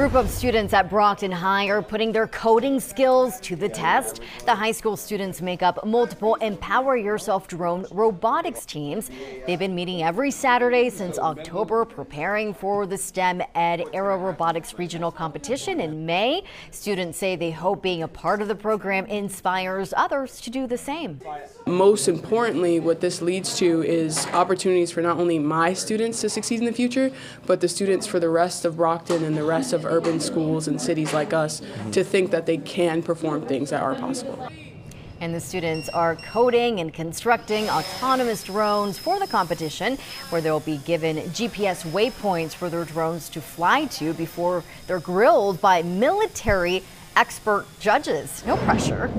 group of students at Brockton High are putting their coding skills to the test. The high school students make up multiple Empower Yourself drone robotics teams. They've been meeting every Saturday since October, preparing for the STEM Ed Aero Robotics Regional Competition in May. Students say they hope being a part of the program inspires others to do the same. Most importantly, what this leads to is opportunities for not only my students to succeed in the future, but the students for the rest of Brockton and the rest of urban schools and cities like us mm-hmm. to think that they can perform things that are possible. And the students are coding and constructing autonomous drones for the competition, where they'll be given GPS waypoints for their drones to fly to before they're grilled by military expert judges. No pressure.